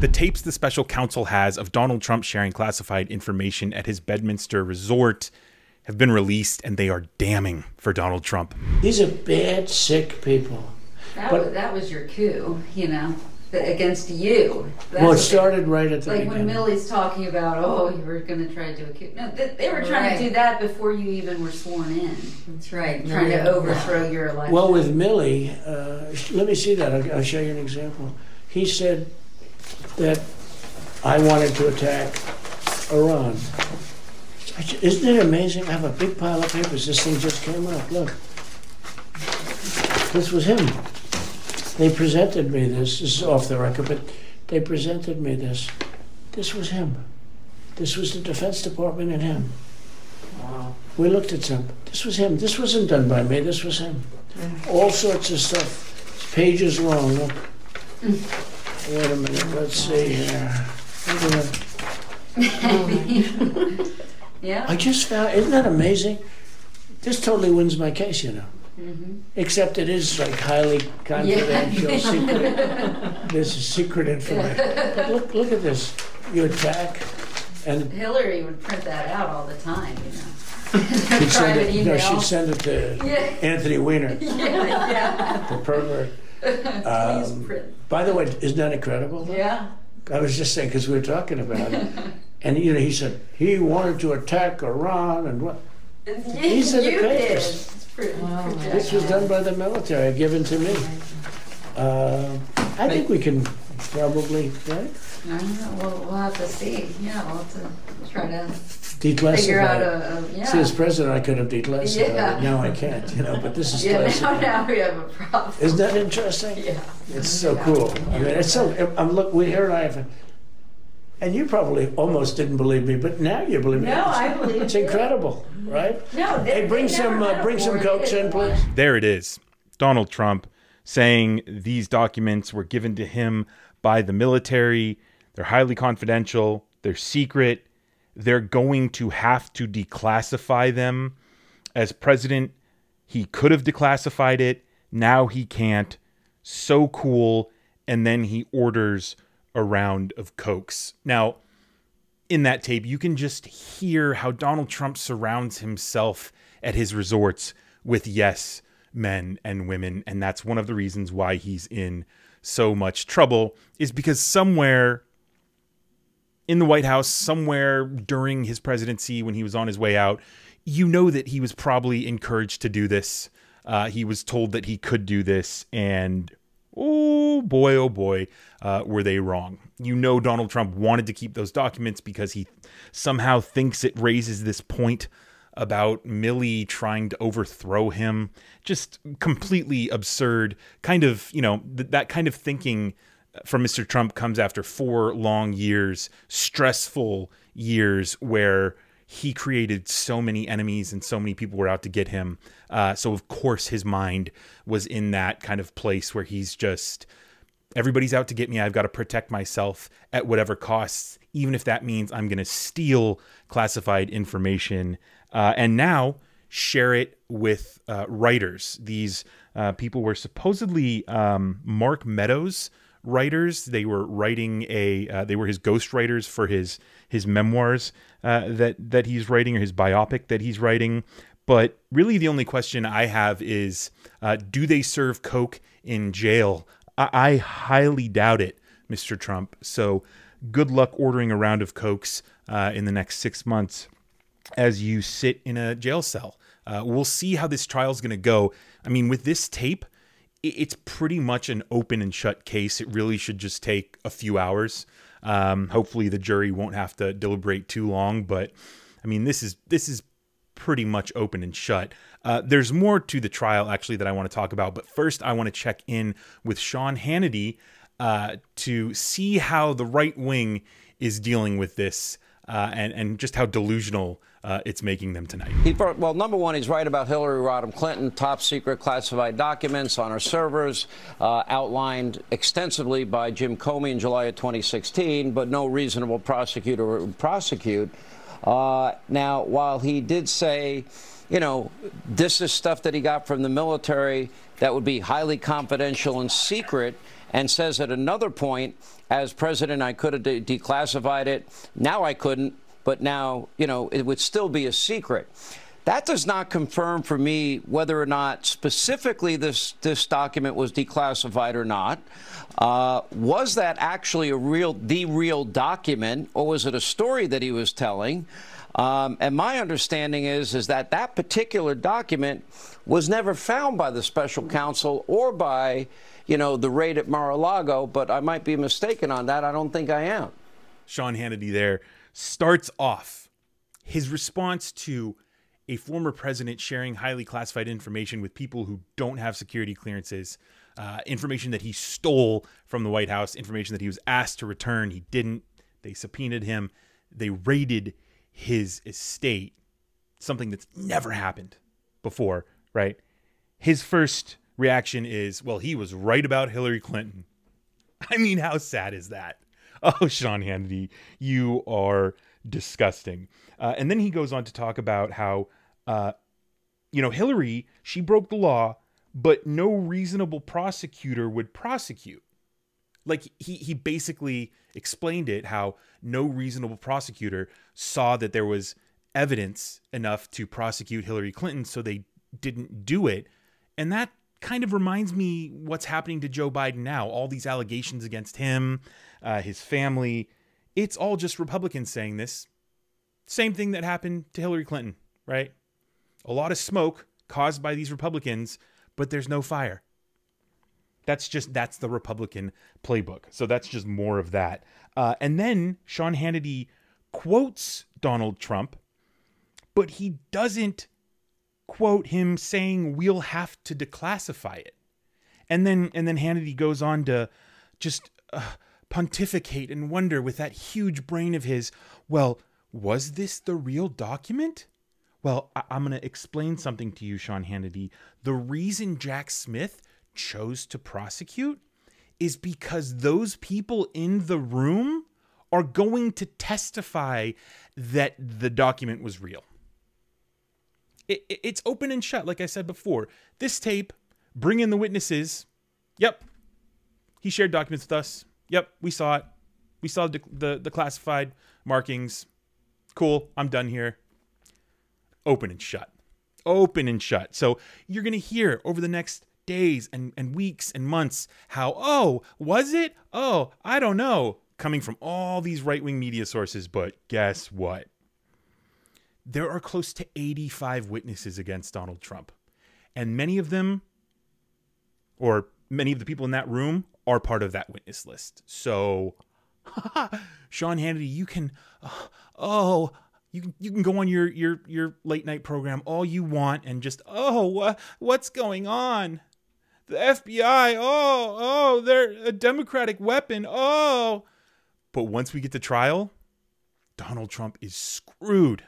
The tapes the special counsel has of Donald Trump sharing classified information at his Bedminster resort have been released, and they are damning for Donald Trump. These are bad, sick people. That, But- was, that was your coup, you know, against you. That's Well, it what they- started right at the Like when. Milley's talking about, oh, you were going to try to do a coup. No, they, they were trying Right. to do that before you even were sworn in, That's right. trying to Milley. overthrow your election. Well, with Milley, uh, let me see that. I'll, I'll show you an example. He said that I wanted to attack Iran. Isn't it amazing? I have a big pile of papers. This thing just came up. Look. This was him. They presented me this. This is off the record, but they presented me this. This was him. This was the Defense Department and him. Wow. We looked at some. This was him. This wasn't done by me. This was him. Mm. All sorts of stuff. It's pages long. Look. Wait a minute. Let's see here. At that. yeah. I just found. Isn't that amazing? This totally wins my case, you know. Mhm. Except it is like highly confidential, secret. This is secret information. But look, look at this. You attack, and Hillary would print that out all the time, you know. she'd send Private it. No, email. she'd send it to yeah, Anthony Weiner, yeah, yeah. the pervert. Please Um, print. By the way, isn't that incredible? Yeah. I was just saying because we were talking about it, and you know, he said he wanted to attack Iran, and what? These are the you did. papers. It's pretty, Oh, This was done by the military, given to me. Uh, I think we can probably right I don't know. We'll, we'll have to see. Yeah, we'll have to try to declassify. figure out a, a yeah. See, as president, I could have declassified Yeah. it. Now I can't, you know. But this is yeah, now, classified. now we have a problem. Isn't that interesting? yeah. It's so cool. I mean, it's so. I'm look. We here and I have. And you probably almost didn't believe me, but now you believe me. No, I believe It's you. incredible, right? No, they, Hey, bring they some. Uh, bring some cokes in, please. There it is. Donald Trump saying these documents were given to him by the military. They're highly confidential, they're secret. They're going to have to declassify them. As president, he could have declassified it. Now he can't. So cool. And then he orders a round of Cokes. Now, in that tape, you can just hear how Donald Trump surrounds himself at his resorts with yes men and women. And that's one of the reasons why he's in so much trouble, is because somewhere in the White House, somewhere during his presidency when he was on his way out, you know that he was probably encouraged to do this. Uh, he was told that he could do this, and oh boy, oh boy, uh, were they wrong. You know, Donald Trump wanted to keep those documents because he somehow thinks it raises this point about Milley trying to overthrow him. Just completely absurd. Kind of, you know, th- that kind of thinking from Mr. Trump comes after four long years, stressful years where he created so many enemies and so many people were out to get him. Uh, so, of course, his mind was in that kind of place where he's just everybody's out to get me. I've got to protect myself at whatever costs, even if that means I'm going to steal classified information uh, and now share it with uh, writers. These uh, people were supposedly um, Mark Meadows writers. They were writing a. Uh, they were his ghostwriters for his his memoirs uh, that that he's writing or his biopic that he's writing. But really, the only question I have is, uh, do they serve coke in jail? I, I highly doubt it, Mr. Trump. So, good luck ordering a round of cokes uh, in the next six months as you sit in a jail cell. Uh, we'll see how this trial is going to go. I mean, with this tape, it's pretty much an open and shut case. It really should just take a few hours. Um, hopefully, the jury won't have to deliberate too long. But I mean, this is this is pretty much open and shut. Uh, there's more to the trial actually that I want to talk about, but first I want to check in with Sean Hannity uh, to see how the right wing is dealing with this uh, and and just how delusional uh, it's making them tonight. He brought, well, number one, he's right about Hillary Rodham Clinton, top secret classified documents on our servers, uh, outlined extensively by Jim Comey in July of 2016, but no reasonable prosecutor would prosecute. Uh, now, while he did say, you know, this is stuff that he got from the military that would be highly confidential and secret, and says at another point, as president, I could have de declassified it. Now I couldn't, but now, you know, it would still be a secret. That does not confirm for me whether or not specifically this, this document was declassified or not. Uh, was that actually a real, the real document, or was it a story that he was telling? Um, and my understanding is is that that particular document was never found by the special counsel or by, you know, the raid at Mar-a-Lago. But I might be mistaken on that. I don't think I am. Sean Hannity there starts off his response to a former president sharing highly classified information with people who don't have security clearances, uh, information that he stole from the White House, information that he was asked to return. He didn't. They subpoenaed him. They raided his estate, something that's never happened before, right? His first reaction is, well, he was right about Hillary Clinton. I mean, how sad is that? Oh, Sean Hannity, you are disgusting. Uh, and then he goes on to talk about how, uh, you know, Hillary, she broke the law, but no reasonable prosecutor would prosecute. Like he he basically explained it how no reasonable prosecutor saw that there was evidence enough to prosecute Hillary Clinton, so they didn't do it. And that kind of reminds me what's happening to Joe Biden now. All these allegations against him, uh, his family. It's all just Republicans saying this. Same thing that happened to Hillary Clinton, right? A lot of smoke caused by these Republicans, but there's no fire. That's just that's the Republican playbook. So that's just more of that. Uh, and then Sean Hannity quotes Donald Trump, but he doesn't quote him saying we'll have to declassify it. And then and then Hannity goes on to just uh, pontificate and wonder with that huge brain of his, well, was this the real document? Well, I- am going to explain something to you, Sean Hannity. The reason Jack Smith chose to prosecute is because those people in the room are going to testify that the document was real. It, it, it's open and shut, like I said before. This tape, bring in the witnesses. Yep, he shared documents with us. Yep, we saw it. We saw the, the, the classified markings. Cool, I'm done here. Open and shut. Open and shut. So you're going to hear over the next days and, and weeks and months how, oh, was it? Oh, I don't know, coming from all these right wing media sources. But guess what? There are close to 85 witnesses against Donald Trump. And many of them, or many of the people in that room, are part of that witness list. So, Sean Hannity, you can, uh, oh, you can you can go on your your your late night program all you want and just oh what what's going on the FBI, oh, oh, they're a Democratic weapon, oh. But once we get to trial, Donald Trump is screwed.